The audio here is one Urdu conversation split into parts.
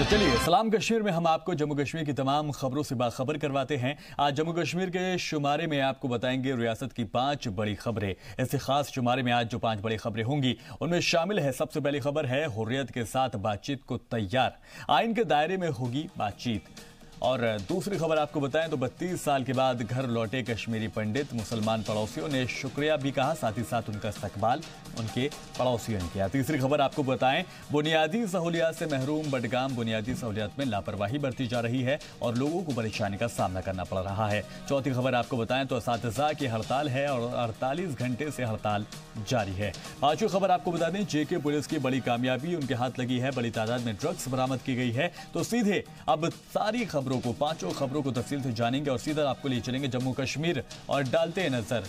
تو چلیے، سلام کشمیر میں ہم آپ کو جموں کشمیر کی تمام خبروں سے باخبر کرواتے ہیں۔ آج جموں کشمیر کے شمارے میں آپ کو بتائیں گے ریاست کی پانچ بڑی خبریں۔ ایسے خاص شمارے میں آج جو پانچ بڑی خبریں ہوں گی، ان میں شامل ہے، سب سے پہلی خبر ہے حریت کے ساتھ بات چیت کو تیار۔ آئین کے دائرے میں ہوگی بات چیت۔ اور دوسری خبر آپ کو بتائیں تو بتیس سال کے بعد گھر لوٹے کشمیری پنڈت مسلمان پڑوسیوں نے شکریہ بھی کہا، ساتھ ہی ساتھ ان کا استقبال ان کے پڑوسیوں نے کیا۔ تیسری خبر آپ کو بتائیں، بنیادی سہولیات سے محروم بڈگام بنیادی سہولیات میں لاپرواہی برتی جا رہی ہے اور لوگوں کو پریشانی کا سامنا کرنا پڑ رہا ہے۔ چوتھی خبر آپ کو بتائیں تو اساتذہ کی ہڑتال ہے اور اڑتالیس گھنٹے سے ہڑتال جاری ہے۔ پانچویں خبر آپ کو بتا دیں، جے کے پولیس کی بڑی کامیابی ان کے ہاتھ لگی ہے، بڑی تعداد میں ڈرگز برامت کی گئی ہے۔ تو سیدھے اب ساری خبر خبروں کو پانچوں خبروں کو تفصیل سے جانیں گے اور سیدھا آپ کو لے چلیں گے جموں کشمیر اور ڈالتے نظر۔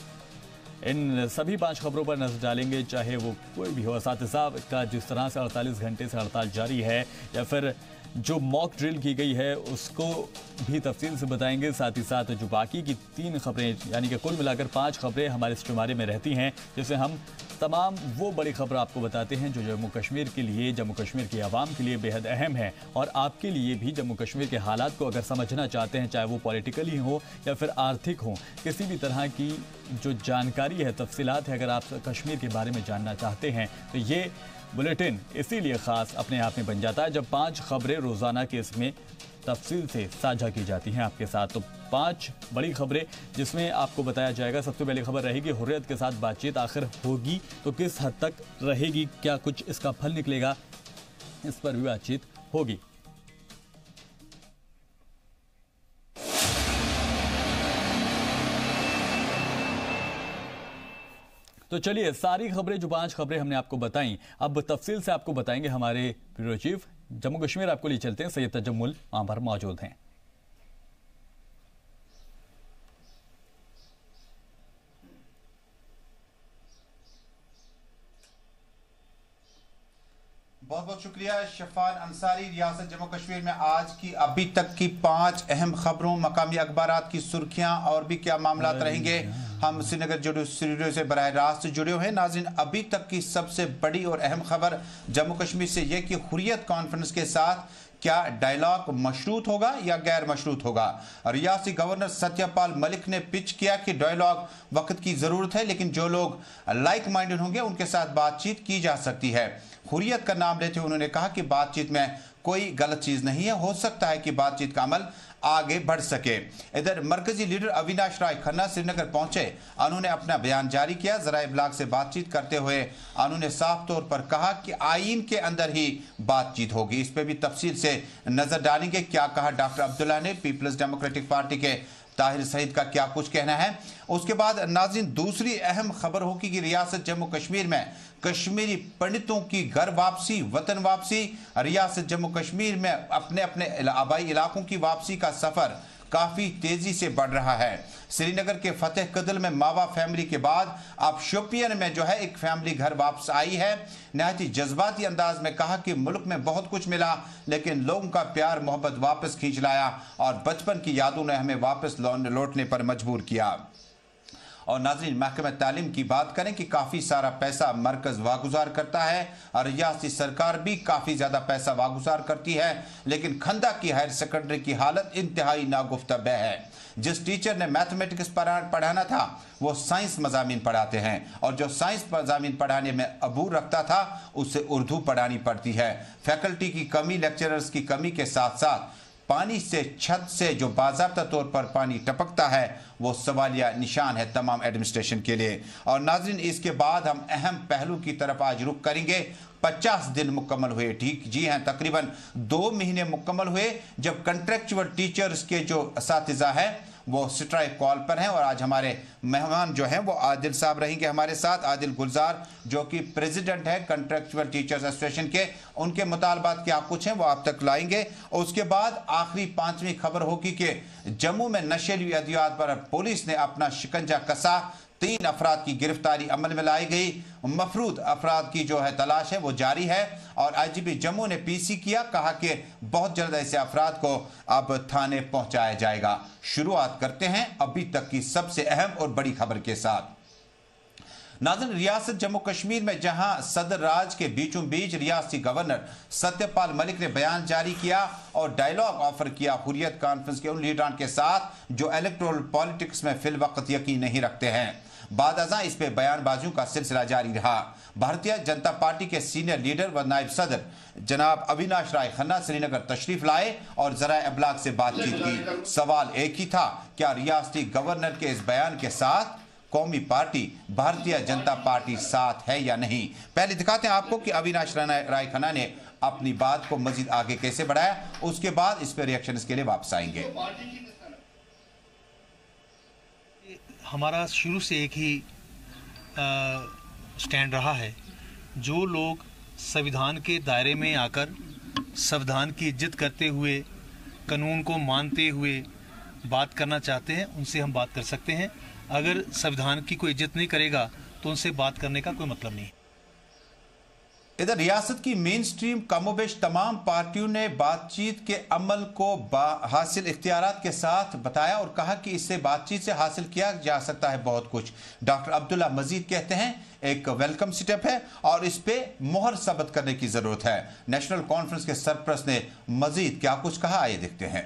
ان سبھی پانچ خبروں پر نظر ڈالیں گے، چاہے وہ کوئی بھی ہو۔ اساتذہ کا جس طرح سے اڑتالیس گھنٹے سے ہڑتال جاری ہے یا پھر جو موک ڈرل کی گئی ہے، اس کو بھی تفصیل سے بتائیں گے۔ ساتھ ہی ساتھ جو باقی کی تین خبریں یعنی کہ کل ملا کر پانچ خبریں ہمارے شمارے میں رہتی ہیں جسے ہم تمام وہ بڑی خبر آپ کو بتاتے ہیں جو جموں کشمیر کے لیے، جموں کشمیر کی عوام کے لیے بہت اہم ہے اور آپ کے لیے بھی جموں کشمیر کے حالات کو اگر سمجھنا چاہتے ہیں، چاہے وہ پولیٹیکلی ہو یا پھر آرتھک ہو کسی بھی طرح کی جو جانکاری ہے، تفصیلات ہے اگر آپ کشمیر کے بارے میں جاننا چاہتے ہیں، تو یہ بلیٹن اسی لیے خاص اپنے آپ میں بن جاتا ہے جب پانچ خبریں روزانہ کے اس میں تفصیل سے ساجھا کی جاتی ہیں آپ کے ساتھ۔ تو پانچ بڑی خبریں جس میں آپ کو بتایا جائے گا، سب سے پہلی خبر رہے گی، حریت کے ساتھ بات چیت آخر ہوگی تو کس حد تک رہے گی، کیا کچھ اس کا پھل نکلے گا، اس پر بھی بات چیت ہوگی۔ تو چلیے، ساری خبریں، جو پانچ خبریں ہم نے آپ کو بتائیں، اب تفصیل سے آپ کو بتائیں گے ہمارے بیورو چیف جموں کشمیر آپ کو لیے چلتے ہیں، سید تجمل وہاں پر موجود ہیں۔ بہت شکریہ شفان انصاری ریاست جموں کشمیر میں آج کی ابھی تک کی پانچ اہم خبروں مقامی اخبارات کی سرخیاں اور بھی کیا معاملات رہیں گے ہم سری نگر اسٹوڈیو سے براہ راست جڑے ہوئے ہیں۔ ناظرین ابھی تک کی سب سے بڑی اور اہم خبر جموں کشمیر سے یہ کہ حریت کانفرنس کے ساتھ کیا ڈائلاگ مشروط ہوگا یا غیر مشروط ہوگا؟ ریاسی گورنر ستیہ پال ملک نے پچ کیا کہ ڈائلاگ وقت کی ضرورت ہے لیکن جو لوگ لائک مائنڈن ہوں گے ان کے ساتھ بات چیت کی جا سکتی ہے۔ حریت کا نام لیتے انہوں نے کہا کہ بات چیت میں کوئی غلط چیز نہیں ہے، ہو سکتا ہے کہ بات چیت کا عمل آگے بڑھ سکے۔ ادھر مرکزی لیڈر اویناش رائے کھنہ سری نگر پہنچے۔ انہوں نے اپنا بیان جاری کیا۔ ذرائع ابلاغ سے بات چیت کرتے ہوئے انہوں نے صاف طور پر کہا کہ آئین کے اندر ہی بات چیت ہوگی۔ اس پہ بھی تفصیل سے نظر ڈالیں گے۔ کیا کہا ڈاکٹر عبداللہ نے؟ پیپلز ڈیموکریٹک پارٹی کے طاہر سعید کا کیا کچھ کہنا ہے؟ اس کے بعد ناظرین، دوسری اہم خبر ہوگی کہ ریاست جموں کشمیر میں کشمیری پنڈتوں کی گھر واپسی، وطن واپسی، ریاست جموں کشمیر میں اپنے اپنے آبائی علاقوں کی واپسی کا سفر کافی تیزی سے بڑھ رہا ہے۔ سری نگر کے فتح قدل میں ماوا فیملی کے بعد اب شوپین میں جو ہے ایک فیملی گھر واپس آئی ہے۔ نہایت جذباتی انداز میں کہا کہ ملک میں بہت کچھ ملا، لیکن لوگوں کا پیار محبت واپس کھینچ لایا اور بچپن کی یادوں نے ہمیں واپس لوٹنے پر مجبور کیا۔ اور ناظرین، محکمہ تعلیم کی بات کریں کہ کافی سارا پیسہ مرکز واگزار کرتا ہے اور ریاستی سرکار بھی کافی زیادہ پیسہ واگزار کرتی ہے، لیکن کھندہ کی ہائر سیکنڈری کی حالت انتہائی ناگفتہ بے ہے۔ جس ٹیچر نے میتھمیٹکس پڑھانا تھا، وہ سائنس مضامین پڑھاتے ہیں اور جو سائنس مضامین پڑھانے میں عبور رکھتا تھا، اسے اردو پڑھانی پڑتی ہے۔ فیکلٹی کی کمی، لیکچررز کی کمی کے ساتھ ساتھ پانی سے چھت سے جو باضابطہ طور پر پانی ٹپکتا ہے، وہ سوالیہ نشان ہے تمام ایڈمنسٹریشن کے لیے۔ اور ناظرین، اس کے بعد ہم اہم پہلو کی طرف آج رخ کریں گے۔ پچاس دن مکمل ہوئے، ٹھیک؟ جی ہیں تقریباً دو مہینے مکمل ہوئے، جب کنٹریکچول ٹیچرز کے جو اساتذہ ہیں وہ سٹرائک کال پر ہیں اور آج ہمارے مہمان جو ہیں وہ عادل صاحب رہیں گے ہمارے ساتھ۔ عادل گلزار جو کہ پریزیڈنٹ ہے کنٹریکچول ٹیچرز اسوسیشن کے، ان کے مطالبات کیا کچھ ہیں وہ آپ تک لائیں گے۔ اور اس کے بعد آخری پانچویں خبر ہوگی کہ جموں میں نشیلی ادیات پر پولیس نے اپنا شکنجہ کسا۔ تین افراد کی گرفتاری عمل میں لائی گئی۔ مفروض افراد کی جو ہے تلاش ہے وہ جاری ہے اور آئی جی پی جموں نے پی سی کیا، کہا کہ بہت جلد ایسے افراد کو اب تھانے پہنچایا جائے گا۔ شروعات کرتے ہیں ابھی تک کی سب سے اہم اور بڑی خبر کے ساتھ۔ ناظرین، ریاست جموں کشمیر میں جہاں صدر راج کے بیچوں بیچ ریاستی گورنر ستیہ پال ملک نے بیان جاری کیا اور ڈائیلاگ آفر کیا حریت کانفرنس کے ان لیڈران کے ساتھ جو الیکٹرول پالیٹکس میں فی الوقت یقین نہیں رکھتے ہیں۔ بعد ازاں اس پہ بیان بازیوں کا سلسلہ جاری رہا۔ بھارتیہ جنتہ پارٹی کے سینئر لیڈر و نائب صدر جناب اویناش رائے خنہ سرینگر تشریف لائے اور ذرائع ابلاغ سے بات چیت کی۔ سوال ایک ہی تھا، کیا ریاستی گورنر کے اس بیان کے ساتھ قومی پارٹی بھارتیہ جنتا پارٹی ساتھ ہے یا نہیں؟ پہلے دکھاتے ہیں آپ کو کہ اویناش رائے کھنہ نے اپنی بات کو مزید آگے کیسے بڑھایا، اس کے بعد اس پہ ریاکشن اس کے لیے واپس آئیں گے۔ ہمارا شروع سے ایک ہی سٹینڈ رہا ہے۔ جو لوگ سویدھان کے دائرے میں آ کر سویدھان کی عزت کرتے ہوئے، قانون کو مانتے ہوئے بات کرنا چاہتے ہیں، ان سے ہم بات کر سکتے ہیں۔ اگر سویدھان کی کوئی عزت نہیں کرے گا، تو ان سے بات کرنے کا کوئی مطلب نہیں۔ ادھر ریاست کی مین سٹریم کم و بیش تمام پارٹیوں نے بات چیت کے عمل کو حاصل اختیارات کے ساتھ بتایا اور کہا کہ اس سے بات چیت سے حاصل کیا جا سکتا ہے بہت کچھ۔ ڈاکٹر عبداللہ مزید کہتے ہیں، ایک ویلکم سٹیپ ہے اور اس پہ مہر ثبت کرنے کی ضرورت ہے۔ نیشنل کانفرنس کے سرپرست نے مزید کیا کچھ کہا آئے دیکھتے ہیں۔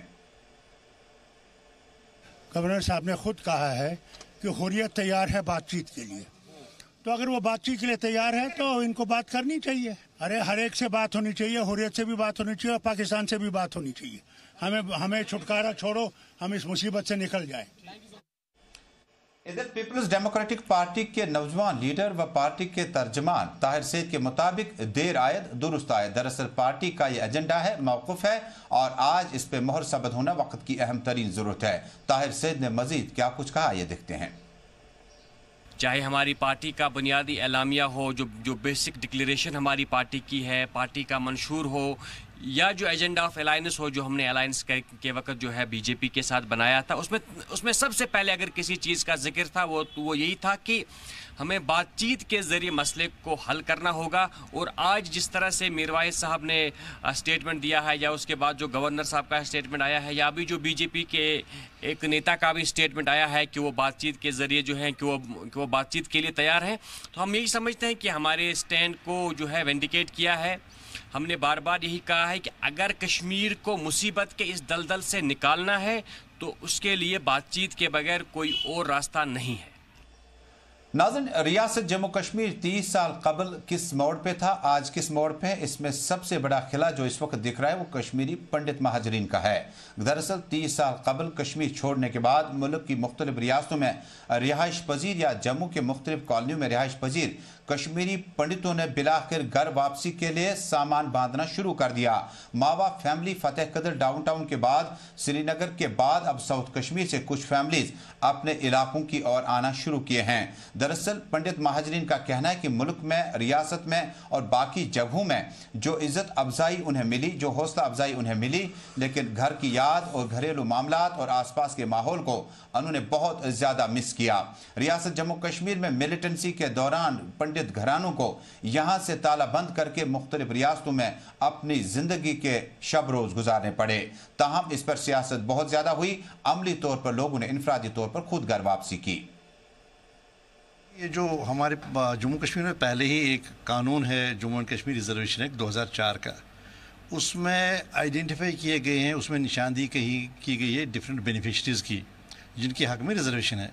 گورنر صاحب نے خود کہا ہے کہ حریت تیار ہے بات چیت کے لیے۔ تو اگر وہ بات چیت کے لیے تیار ہے تو ان کو بات کرنی چاہیے۔ ارے، ہر ایک سے بات ہونی چاہیے، حریت سے بھی بات ہونی چاہیے اور پاکستان سے بھی بات ہونی چاہیے۔ ہمیں ہمیں چھٹکارا چھوڑو، ہم اس مصیبت سے نکل جائیں۔ ادھر پیپلز ڈیموکریٹک پارٹی کے نوجوان لیڈر و پارٹی کے ترجمان طاہر سید کے مطابق دیر آئے درست آئے دراصل پارٹی کا یہ ایجنڈا ہے، موقف ہے اور آج اس پہ مہر ثبت ہونا وقت کی اہم ترین ضرورت ہے۔ طاہر سید نے مزید کیا کچھ کہا یہ دیکھتے ہیں۔ چاہے ہماری پارٹی کا بنیادی اعلامیہ ہو، جو جو بیسک ڈکلیریشن ہماری پارٹی کی ہے، پارٹی کا منشور ہو، یا جو ایجنڈا آف الائنس ہو، جو ہم نے الائنس کے وقت جو ہے بی جے پی کے ساتھ بنایا تھا، اس میں اس میں سب سے پہلے اگر کسی چیز کا ذکر تھا، وہ وہ یہی تھا کہ ہمیں بات چیت کے ذریعے مسئلے کو حل کرنا ہوگا اور آج جس طرح سے میروائی صاحب نے اسٹیٹمنٹ دیا ہے یا اس کے بعد جو گورنر صاحب کا اسٹیٹمنٹ آیا ہے یا ابھی جو بی جے پی کے ایک نیتا کا بھی اسٹیٹمنٹ آیا ہے کہ وہ بات چیت کے ذریعے جو ہیں کہ وہ کہ وہ بات چیت کے لیے تیار ہیں، تو ہم یہی سمجھتے ہیں کہ ہمارے اسٹینڈ کو جو ہے وینڈیکیٹ کیا ہے۔ ہم نے بار بار یہی کہا ہے کہ اگر کشمیر کو مصیبت کے اس دلدل سے نکالنا ہے تو اس کے لیے بات چیت کے بغیر کوئی اور راستہ نہیں ہے۔ ناظرین، ریاست جمہو کشمیر تیس سال قبل کس موڑ پہ تھا؟ آج کس موڑ پہ؟ ہے اس میں سب سے بڑا خلا جو اس وقت دکھ رہا ہے وہ کشمیری پنڈت مہاجرین کا ہے۔ دراصل تیس سال قبل کشمیر چھوڑنے کے بعد ملک کی مختلف ریاستوں میں رہائش پذیر یا جمہو کے مختلف کالنیوں میں رہائش پذیر کشمیری پنڈتوں نے بلاخر گھر واپسی کے لیے سامان باندھنا شروع کر دیا۔ ماوا فیملی فتح قدر ڈاؤن ٹاؤن کے بعد سری نگر کے بعد اب ساؤتھ کشمیر سے کچھ فیملیز اپنے علاقوں کی اور آنا شروع کیے ہیں۔ دراصل پنڈت مہاجرین کا کہنا ہے کہ ملک میں، ریاست میں اور باقی جگہوں میں جو عزت افزائی انہیں ملی، جو حوصلہ افزائی انہیں ملی، لیکن گھر کی یاد اور گھریلو معاملات اور آس پاس کے ماحول کو انہوں نے بہت زیادہ مس کیا۔ ریاست جموں کشمیر میں ملیٹنسی کے دوران پنڈت گھرانوں کو یہاں سے تالا بند کر کے مختلف ریاستوں میں اپنی زندگی کے شب روز گزارنے پڑے۔ تاہم اس پر سیاست بہت زیادہ ہوئی۔ عملی طور پر لوگوں نے انفرادی طور پر خود گھر واپسی کی۔ یہ جو ہمارے جموں کشمیر میں پہلے ہی ایک قانون ہے، جموں اینڈ کشمیر ریزرویشن ایک دو ہزار چار کا۔ اس میں آئیڈینٹیفائی کیے گئے ہیں، اس میں نشاندہی کہی کی گئی ہے ڈفرینٹ بینیفیشریز کی، جن کے حق میں ریزرویشن ہے۔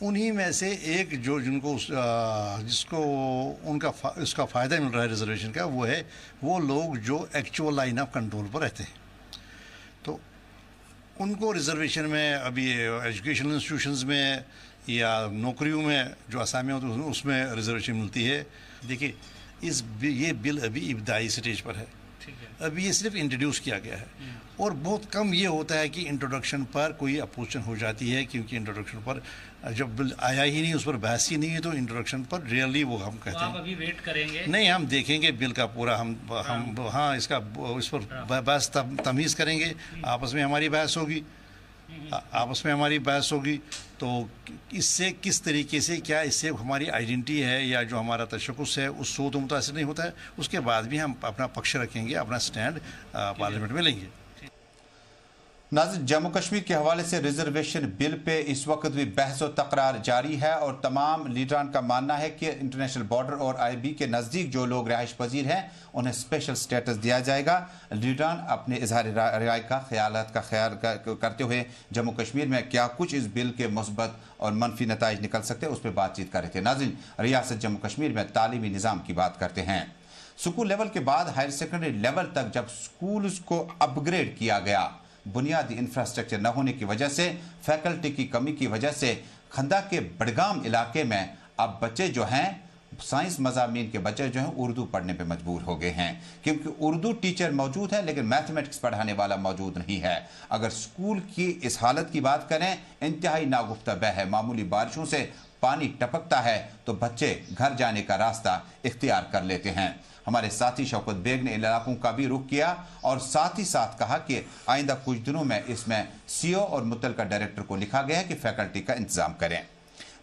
انہی میں سے ایک جو جن کو اس جس کو ان کا اس کا فائدہ مل رہا ہے ریزرویشن کا، وہ ہے، وہ لوگ جو ایکچول لائن آف کنٹرول پر رہتے ہیں۔ تو ان کو ریزرویشن میں، ابھی ایجوکیشنل انسٹیٹیوشنز میں یا نوکریوں میں جو اسامیاں ہوتی ہیں اس میں ریزرویشن ملتی ہے۔ دیکھیے اس یہ بل ابھی ابتدائی اسٹیج پر ہے۔ ابھی یہ صرف انٹروڈیوس کیا گیا ہے۔ اور بہت کم یہ ہوتا ہے کہ انٹروڈکشن پر کوئی اپوزیشن ہو جاتی ہے کیونکہ انٹروڈکشن پر جب بل آیا ہی نہیں اس پر بحث ہی نہیں ہے تو انٹروڈکشن پر ریئرلی وہ ہم کہتے ہیں۔ ابھی ویٹ کریں گے؟ نہیں ہم دیکھیں گے بل کا پورا ہم ہم ہاں۔, ہاں، اس کا اس پر ہاں۔ بحث تمیز کریں گے۔ آپس میں ہماری بحث ہوگی۔ آپس میں ہماری بحث ہوگی۔ تو اس سے کس طریقے سے کیا اس سے ہماری آئیڈینٹی ہے یا جو ہمارا تشخص ہے اس سو تو متاثر نہیں ہوتا ہے۔ اس کے بعد بھی ہم اپنا پکش رکھیں گے اپنا سٹینڈ پارلیمنٹ میں لیں گے۔ ناظر جموں کشمیر کے حوالے سے ریزرویشن بل پہ اس وقت بھی بحث و تقرار جاری ہے اور تمام لیڈران کا ماننا ہے کہ انٹرنیشنل بارڈر اور آئی بی کے نزدیک جو لوگ رہائش پذیر ہیں، انہیں اسپیشل سٹیٹس دیا جائے گا۔ لیڈران اپنے اظہار رائے کا خیالات کا خیال کرتے ہوئے جموں کشمیر میں کیا کچھ اس بل کے مثبت اور منفی نتائج نکل سکتے، اس پہ بات چیت کر رہے تھے۔ ناظرین، ریاست جموں کشمیر میں تعلیمی نظام کی بات کرتے ہیں۔ سکول لیول کے بعد ہائر سیکنڈری لیول تک جب سکولز کو اپ گریڈ کیا گیا بنیادی انفراسٹرکچر نہ ہونے کی وجہ سے فیکلٹی کی کمی کی وجہ سے خندہ کے بڑگام علاقے میں اب بچے جو ہیں، سائنس مضامین کے بچے جو ہیں، اردو پڑھنے پہ مجبور ہو گئے ہیں۔ کیونکہ اردو ٹیچر موجود ہے لیکن میتھمیٹکس پڑھانے والا موجود نہیں ہے۔ اگر سکول کی اس حالت کی بات کریں، انتہائی ناغفتہ بہ ہے۔ معمولی بارشوں سے پانی ٹپکتا ہے تو بچے گھر جانے کا راستہ اختیار کر لیتے ہیں۔ ہمارے ساتھی شوکت بیگ نے ان علاقوں کا بھی رخ کیا اور ساتھی ساتھ کہا کہ آئندہ کچھ دنوں میں اس میں سی او اور متعلقہ ڈائریکٹر کو لکھا گیا ہے کہ فیکلٹی کا انتظام کریں۔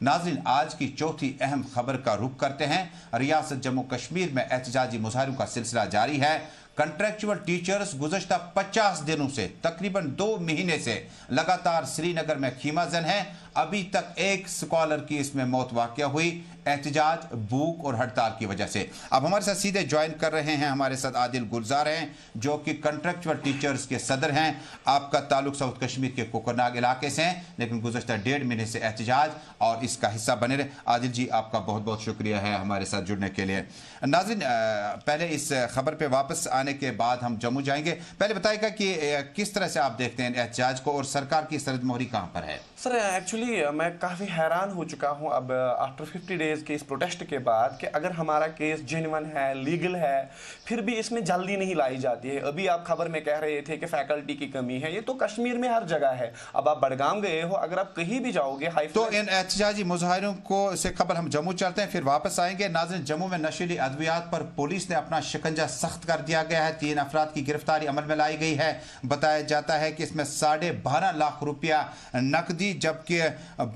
ناظرین، آج کی چوتھی اہم خبر کا رخ کرتے ہیں۔ ریاست جموں کشمیر میں احتجاجی مظاہروں کا سلسلہ جاری ہے۔ کنٹریکچول ٹیچرز گزشتہ پچاس دنوں سے تقریباً دو مہینے سے لگاتار سری نگر میں خیمہ زن ہیں۔ ابھی تک ایک سکولر کی اس میں موت واقع ہوئی، احتجاج، بھوک اور ہڑتال کی وجہ سے۔ اب ہمارے ساتھ سیدھے جوائن کر رہے ہیں ہمارے ساتھ عادل گلزار ہیں، جو کہ کنٹریکچول ٹیچرز کے صدر ہیں۔ آپ کا تعلق ساؤتھ کشمیر کے کوکرناگ علاقے سے ہیں، لیکن گزشتہ ڈیڑھ مہینے سے احتجاج اور اس کا حصہ بنے رہے۔ عادل جی آپ کا بہت بہت شکریہ ہے ہمارے ساتھ جڑنے کے لیے۔ ناظرین پہلے اس خبر پہ واپس آنے کے بعد ہم جموں جائیں گے۔ پہلے بتائیے گا کہ کس طرح سے آپ دیکھتے ہیں احتجاج کو اور سرکار کی سرد مہری کہاں پر ہے؟ سر ایکچولی ایکچولی میں کافی حیران ہو چکا ہوں اب آفٹر ففٹی ڈیز کے اس پروٹیسٹ کے بعد کہ اگر ہمارا کیس جینون ہے لیگل ہے پھر بھی اس میں جلدی نہیں لائی جاتی ہے۔ ابھی آپ خبر میں کہہ رہے تھے کہ فیکلٹی کی کمی ہے یہ تو کشمیر میں ہر جگہ ہے۔ اب آپ بڑگام گئے ہو اگر آپ کہیں بھی جاؤ گے تو ان احتجاجی مظاہروں کو سے قبل ہم جموں چلتے ہیں پھر واپس آئیں گے۔ ناظرین جموں میں نشیلی ادویات پر پولیس نے اپنا شکنجہ سخت کر دیا گیا ہے۔ تین افراد کی گرفتاری عمل میں لائی گئی ہے۔ بتایا جاتا ہے کہ اس میں ساڑھے بارہ لاکھ روپیہ نقدی جبکہ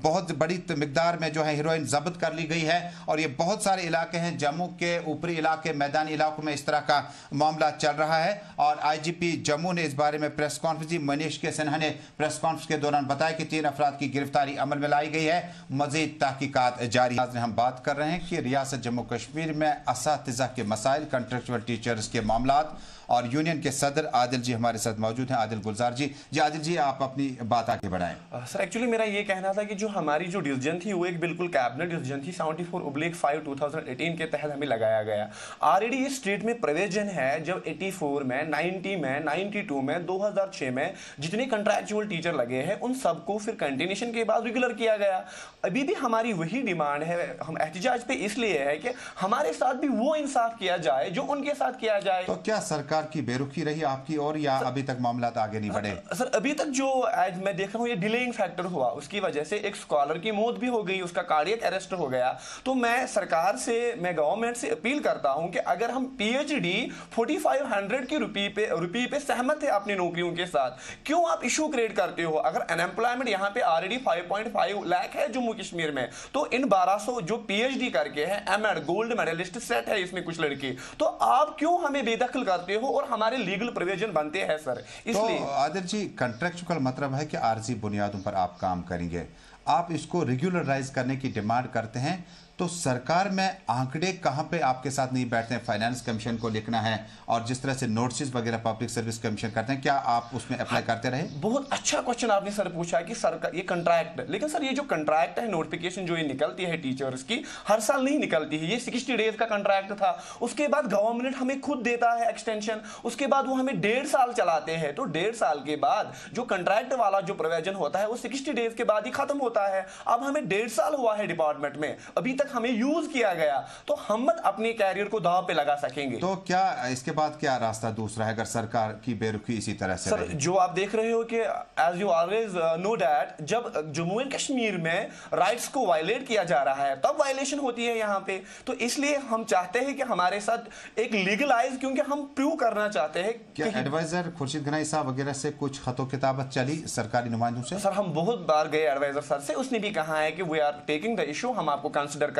بہت بڑی مقدار میں جو ہے ہیروئن ضبط کر لی گئی ہے اور یہ بہت سارے علاقے ہیں جموں کے اوپری علاقے میدان علاقوں میں اس طرح کا معاملہ چل رہا ہے اور آئی جی پی جموں نے اس بارے میں پریس کانفرنس دی۔ منیش کے سنہا نے پریس کانفرنس کے دوران بتایا کہ تین افراد کی گرفتاری عمل میں لائی گئی ہے۔ مزید تحقیقات جاری۔ ہم بات کر رہے ہیں کہ ریاست جموں کشمیر میں اساتذہ کے مسائل کنٹریکچول ٹیچرز کے معاملات اور یونین کے صدر عادل جی ہمارے ساتھ موجود ہیں۔ عادل گلزار جی جی عادل جی آپ اپنی بات آگے بڑھائیں۔ سر ایکچولی میرا یہ کہنا کہنا تھا کہ جو ہماری جو ڈیسیجن تھی وہ ایک بالکل کیبنٹ ڈیسیجن تھی seventy four oblique five two thousand eighteen کے تحت ہمیں لگایا گیا۔ آلریڈی اس اسٹیٹ میں پرویژن ہے جب ایٹی فور میں نائنٹی میں نائنٹی ٹو میں دو ہزار چھ میں جتنے کنٹریکچول ٹیچر لگے ہیں ان سب کو پھر کنٹینیشن کے بعد ریگولر کیا گیا۔ ابھی بھی ہماری وہی ڈیمانڈ ہے ہم احتجاج پہ اس لیے ہے کہ ہمارے ساتھ بھی وہ انصاف کیا جائے جو ان کے ساتھ کیا جائے۔ تو کیا سرکار کی بے رخی رہی آپ کی اور یا ابھی تک معاملات آگے نہیں بڑھے؟ سر ابھی تک جو میں دیکھ رہا ہوں یہ ڈیلینگ فیکٹر ہوا اس کی وجہ وجہ سے ایک سکالر کی موت بھی ہو گئی اس کا کارڈیک اریسٹ ہو گیا۔ تو میں سرکار سے میں گورنمنٹ سے اپیل کرتا ہوں کہ اگر ہم P H D forty five hundred کی روپی پہ روپی پہ سہمت ہے اپنی نوکریوں کے ساتھ کیوں آپ ایشو کریٹ کرتے ہو؟ اگر ان امپلائمنٹ یہاں پہ already five point five lakh ہے جموں کشمیر میں تو ان بارہ سو جو پی ایچ ڈی کر کے ہیں M Ed gold medallist seat ہے اس میں کچھ لڑکی تو آپ کیوں ہمیں بے دخل کرتے ہو اور ہمارے لیگل پرویژن بنتے ہیں سر اس لیے۔ عادر جی کنٹریکچل مطلب ہے کہ عارضی بنیادوں پر آپ کام کریں گے۔ آپ اس کو ریگولرائز کرنے کی ڈیمانڈ کرتے ہیں تو سرکار میں آنکڑے کہاں پہ آپ کے ساتھ نہیں بیٹھتے ہیں؟ فائنانس کمیشن کو لکھنا ہے اور جس طرح سے نوٹسز وغیرہ پبلک سروس کمیشن کرتے ہیں کیا آپ اس میں اپلائی ہاں، کرتے رہے؟ بہت اچھا کوشچن آپ نے سر پوچھا ہے کہ سرکار یہ کنٹریکٹ لیکن سر یہ جو کنٹریکٹ ہے نوٹفیکیشن جو یہ نکلتی ہے ٹیچرز کی ہر سال نہیں نکلتی ہے۔ یہ سکسٹی ڈیز کا کنٹریکٹ تھا۔ اس کے بعد گورنمنٹ ہمیں خود دیتا ہے ایکسٹینشن اس کے بعد وہ ہمیں ڈیڑھ سال چلاتے ہیں۔ تو ڈیڑھ سال کے بعد جو کنٹریکٹ والا جو پرویژن ہوتا ہے وہ سکسٹی ڈیز کے بعد ہی ختم ہوتا ہے۔ اب ہمیں ڈیڑھ سال ہوا ہے ڈپارٹمنٹ میں۔ ابھی تک تک ہمیں یوز کیا گیا تو ہم اپنی کیریئر کو دعو پہ لگا سکیں گے۔ تو کیا اس کے بعد کیا راستہ دوسرا ہے اگر سرکار کی بے رکھی اسی طرح سے سر جو آپ دیکھ رہے ہو کہ as you always uh, know that جب جموں کشمیر میں رائٹس کو وائلیٹ کیا جا رہا ہے تب وائلیشن ہوتی ہے یہاں پہ۔ تو اس لیے ہم چاہتے ہیں کہ ہمارے ساتھ ایک لیگلائز کیونکہ ہم پیو کرنا چاہتے ہیں۔ کیا ایڈوائزر خورشید گنائی صاحب وغیرہ سے کچھ خط و کتابت چلی سرکاری نمائندوں سے؟ سر ہم بہت بار گئے ایڈوائزر سر سے۔ اس نے بھی کہا ہے کہ we are taking the issue ہم آپ کو کنسیڈر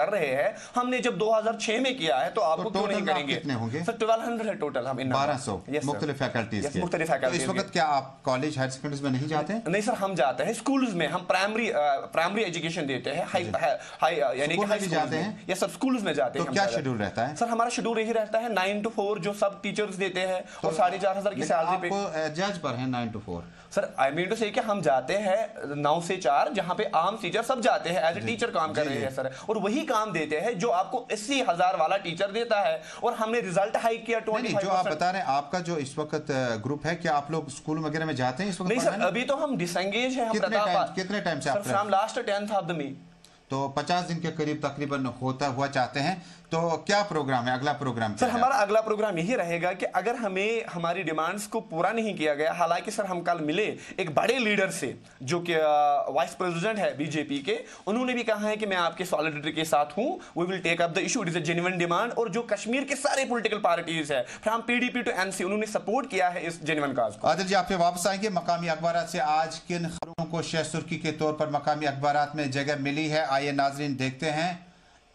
تو کو کیوں نہیں ٹوٹل آپ کریں گے؟ کتنے ہوں گے؟ سر ٹویلو ہنڈریڈ ہے ٹوٹل ہم بارہ سو۔ مختلف فیکلٹیز کے۔ مختلف تو اس فیکلٹیز وقت کیا آپ کالج ہائر سیکنڈریز میں نہیں جاتے؟ ہیں نہیں سر ہم جاتے ہیں سکولز میں۔ ہم پرائمری پرائمری ایجوکیشن دیتے ہیں۔ ہائی ہائی یعنی کہ میں ہائی جاتے میں۔ ہیں؟ یا سر سکولز میں جاتے تو ہیں ہم کیا۔ شیڈول رہتا ہے؟ سر ہمارا شیڈول یہی رہتا ہے ٹو جو سب ٹیچرز دیتے ہیں اور ساڑھے چار ہزار کی لیکن سیلری پہ۔ جج پر ہیں to sir I main to سے کہ ہم جاتے ہیں نو سے چار جہاں پہ عام ٹیچر سب جاتے ہیں ایز اے ٹیچر کام کر جی، رہے جی۔ ہیں سر اور وہی کام دیتے ہیں جو آپ کو اسی ہزار والا ٹیچر دیتا ہے اور ہم نے ریزلٹ ہائی کیا ٹوئنٹی جو آپ بتا رہے ہیں آپ کا جو اس وقت گروپ ہے کیا آپ لوگ اسکول وغیرہ میں جاتے ہیں اس وقت نہیں سر؟ ابھی تو ہم ڈس انگیج ہیں کتنے ٹائم- کتنے ٹائم سے آپ sir from last tenth of the May تو پچاس دن کے قریب تقریباً ہوتا ہوا چاہتے ہیں۔ تو کیا پروگرام ہے؟ اگلا پروگرام سر ہمارا اگلا پروگرام یہی رہے گا کہ اگر ہمیں ہماری ڈیمانڈز کو پورا نہیں کیا گیا حالانکہ سر ہم کل ملے ایک بڑے لیڈر سے جو کہ وائس پریزیڈنٹ ہے بی جے پی کے۔ انہوں نے بھی کہا ہے کہ میں آپ کے سالیڈیٹی کے ساتھ ہوں۔ We will take up the issue it is a genuine demand اور جو کشمیر کے سارے پولیٹیکل پارٹیز ہے from P D P to N C انہوں نے سپورٹ کیا ہے اس جینون کاز کو۔ عادل جی آپ پہ واپس آئیں گے۔ مقامی اخبارات سے آج کن کو شہ سرخی کے طور پر مقامی اخبارات میں جگہ ملی ہے۔ آئیے ناظرین دیکھتے ہیں۔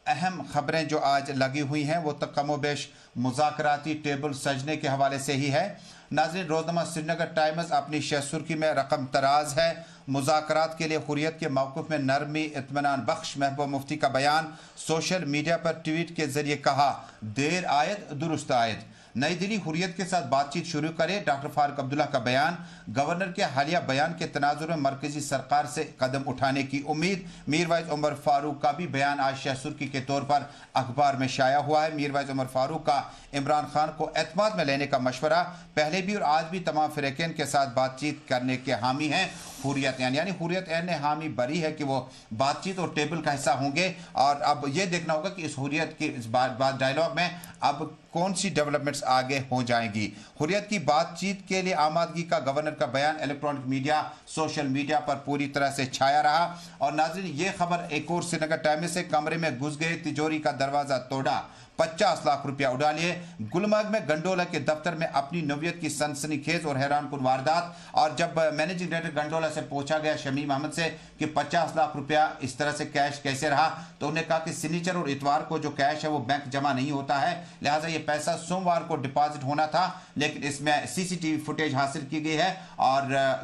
اہم خبریں جو آج لگی ہوئی ہیں وہ تک کم و بیش مذاکراتی ٹیبل سجنے کے حوالے سے ہی ہے۔ ناظرین، روزنامہ سری نگر ٹائمز اپنی شہ سرخی میں رقم تراز ہے۔ مذاکرات کے لیے حریت کے موقف میں نرمی، اطمینان بخش محبوب مفتی کا بیان۔ سوشل میڈیا پر ٹویٹ کے ذریعے کہا، دیر آیت درست آیت نئی دلی حریت کے ساتھ بات چیت شروع کرے۔ ڈاکٹر فاروق عبداللہ کا بیان۔ گورنر کے حالیہ بیان کے تناظر میں مرکزی سرکار سے قدم اٹھانے کی امید۔ میر وائز عمر فاروق کا بھی بیان۔ آج شہ سرکی کے طور پر اخبار میں شائع ہوا ہے۔ میر وائز عمر فاروق کا عمران خان کو اعتماد میں لینے کا مشورہ۔ پہلے بھی اور آج بھی تمام فریقین کے ساتھ بات چیت کرنے کے حامی ہیں۔ حریت یعنی یعنی حریت این حامی بری ہے کہ وہ بات چیت اور ٹیبل کا حصہ ہوں گے۔ اور اب یہ دیکھنا ہوگا کہ اس حریت کی اس بات بات میں اب کون سی ڈیولپمنٹس آگے ہو جائیں گی؟ حریت کی بات چیت کے لیے آمادگی کا گورنر کا بیان الیکٹرانک میڈیا سوشل میڈیا پر پوری طرح سے چھایا رہا۔ اور ناظرین، یہ خبر ایک اور سری ٹائمز سے کمرے میں گھس گئے تجوری کا دروازہ توڑا۔ پچاس لاکھ روپیہ اڑا لیے۔ گلمرگ میں گنڈولا کے دفتر میں اپنی نویت کی سنسنی خیز اور حیران کن واردات۔ اور جب مینیجنگ ڈائریکٹر گنڈولا سے پوچھا گیا شمیم احمد سے کہ پچاس لاکھ روپیہ اس طرح سے کیش کیسے رہا، تو انہوں نے کہا کہ سنیچر اور اتوار کو جو کیش ہے وہ بینک جمع نہیں ہوتا ہے۔ لہٰذا یہ پیسہ سوموار کو ڈپازٹ ہونا تھا، لیکن اس میں سی سی ٹی وی فوٹیج حاصل کی گئی ہے اور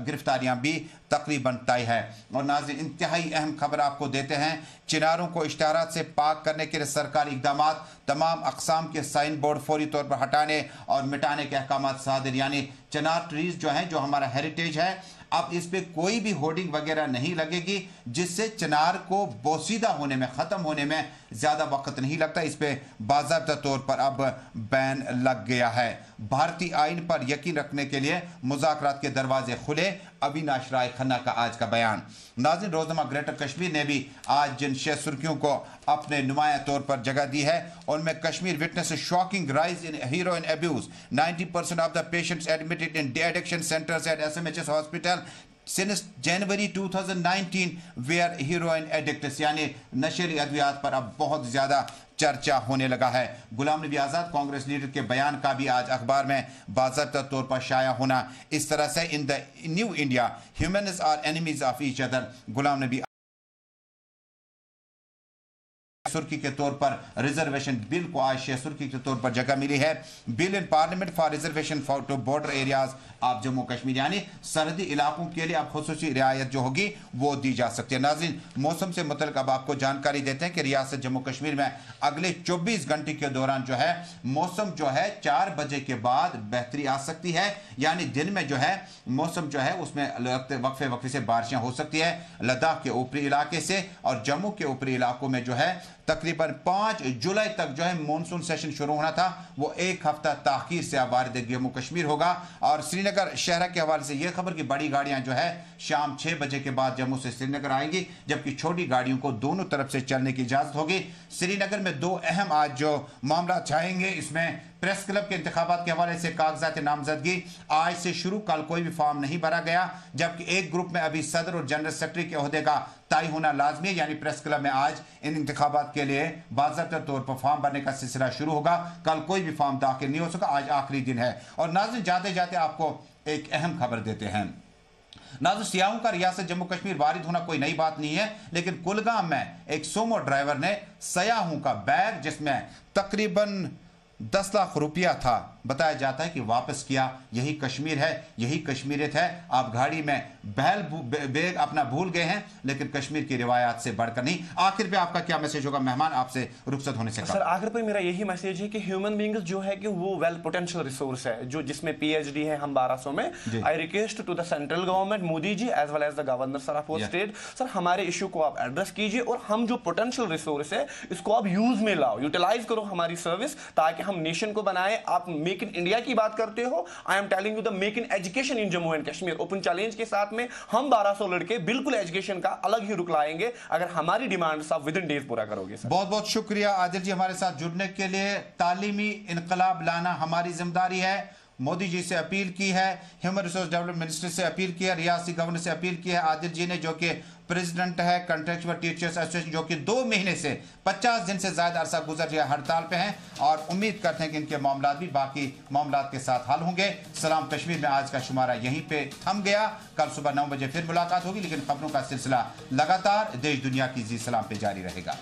گرفتاریاں بھی تقریباً طے ہے۔ اور ناظرین، انتہائی اہم خبر آپ کو دیتے ہیں، چناروں کو اشتہارات سے پاک کرنے کے لیے سرکاری اقدامات تمام اقسام کے سائن بورڈ فوری طور پر ہٹانے اور مٹانے کے احکامات صادر۔ یعنی چنار ٹریز جو ہیں، جو ہمارا ہیریٹیج ہے، اب اس پہ کوئی بھی ہورڈنگ وغیرہ نہیں لگے گی، جس سے چنار کو بوسیدہ ہونے میں، ختم ہونے میں زیادہ وقت نہیں لگتا۔ اس پہ باضابطہ طور پر اب بین لگ گیا ہے۔ بھارتی آئین پر یقین رکھنے کے لیے مذاکرات کے دروازے کھلے۔ اویناش رائے کھنہ کا آج کا بیان۔ ناظرین روزنامہ گریٹر کشمیر نے بھی آج جن شہ سرخیوں کو اپنے نمایاں طور پر جگہ دی ہے، ان میں Kashmir witness shocking rise in heroin abuse, ninety percent of the patients admitted in de addiction centres at S M H S hospital. Since January 2019 were heroin addicts یعنی نشری ادویات پر اب بہت زیادہ چرچا ہونے لگا ہے۔ غلام نبی آزاد کانگریس لیڈر کے بیان کا بھی آج اخبار میں باضابطہ طور پر شائع ہونا۔ اس طرح سے in the new India humans are enemies of each other. Ghulam Nabi سرخی کے طور پر ریزرویشن بل کو آج شہ سرخی کے طور پر جگہ ملی ہے۔ Bill in parliament for reservation for to border areas آپ جموں کشمیر یعنی سرحدی علاقوں کے لیے اب خصوصی رعایت جو ہوگی وہ دی جا سکتی ہے۔ ناظرین، موسم سے متعلق اب آپ کو جانکاری دیتے ہیں کہ ریاست جموں کشمیر میں اگلے چوبیس گھنٹے کے دوران جو ہے موسم جو ہے چار بجے کے بعد بہتری آ سکتی ہے۔ یعنی دن میں جو ہے موسم جو ہے اس میں وقفے وقفے سے بارشیں ہو سکتی ہے۔ لداخ کے اوپری علاقے سے اور جموں کے اوپری علاقوں میں جو ہے تقریباً پانچ جولائی تک جو ہے مونسون سیشن شروع ہونا تھا، وہ ایک ہفتہ تاخیر سے وارد جموں کشمیر ہوگا۔ اور سری نگر شہرہ کے حوالے سے یہ خبر کہ بڑی گاڑیاں جو ہے شام چھ بجے کے بعد جموں سے سری نگر آئیں گی، جبکہ چھوٹی گاڑیوں کو دونوں طرف سے چلنے کی اجازت ہوگی۔ سری نگر میں دو اہم آج جو معاملہ چھائیں گے، اس میں پریس کلب کے انتخابات کے حوالے سے کاغذات نامزدگی آج سے شروع، کل کوئی بھی فارم نہیں بھرا گیا، جبکہ ایک گروپ میں ابھی صدر اور جنرل سیکٹری کے عہدے کا تائی ہونا لازمی ہے۔ یعنی پریس کلب میں آج ان انتخابات کے لیے باضابطہ طور پر فارم بھرنے کا سلسلہ شروع ہوگا۔ کل کوئی بھی فارم داخل نہیں ہو سکا، آج آخری دن ہے۔ اور ناظرین، جاتے جاتے آپ کو ایک اہم خبر دیتے ہیں۔ ناظر سیاہوں کا ریاست جمہو کشمیر وارد ہونا کوئی نئی بات نہیں ہے، لیکن کلگام میں ایک سومو ڈرائیور نے سیاہوں کا بیگ، جس میں تقریباً دس لاکھ روپیہ تھا۔ بتایا جاتا ہے کہ واپس کیا یہی کشمیر ہے یہی کشمیریت ہے۔ آپ گھاڑی میں بہل بیگ اپنا بھول گئے ہیں لیکن کشمیر کی روایات سے بڑھ کر نہیں۔ آخر پہ آپ کا کیا میسیج ہوگا؟ مہمان آپ سے رخصت ہونے سے سر آخر پہ میرا یہی میسیج ہے کہ ہیومن بینگز جو ہے کہ وہ ویل پوٹینشیل ریسورس ہے جو جس میں پی ایچ ڈی ہے ہم بارہ سو میں I request to the central government Modi ji as well as the governor sir of state sir ہمارے ایشو کو آپ ایڈریس کیجیے اور ہم جو پوٹینشیل ریسورس ہے اس کو آپ یوز میں لاؤ۔ یوٹیلائز کرو ہماری سروس تاکہ ہم نیشن کو بنائیں۔ آپ میک میک ان انڈیا کی بات کرتے ہو I am telling you the make in education in Jammu and Kashmir open challenge کے ساتھ میں ہم بارہ سو لڑکے بالکل ایجوکیشن کا الگ ہی رک لائیں گے۔ اگر ہماری ڈیمانڈ آپ ود ان ڈیز پورا کرو گے بہت بہت شکریہ عادل جی ہمارے ساتھ جڑنے کے لیے۔ تعلیمی انقلاب لانا ہماری ذمہ داری ہے۔ مودی جی سے اپیل کی ہے ہیومن ریسورس ڈیولپمنٹ منسٹر سے اپیل کی ہے ریاستی گورنر سے اپیل کی ہے، عادل جی نے جو کہ پریزیڈنٹ ہے کنٹریکچر ٹیچرز ایسوسیشن جو کہ دو مہینے سے پچاس دن سے زائد عرصہ گزر رہا ہڑتال پہ ہیں اور امید کرتے ہیں کہ ان کے معاملات بھی باقی معاملات کے ساتھ حل ہوں گے۔ سلام کشمیر میں آج کا شمارہ یہیں پہ تھم گیا۔ کل صبح نو بجے پھر ملاقات ہوگی، لیکن خبروں کا سلسلہ لگاتار دیش دنیا کی زی سلام پہ جاری رہے گا۔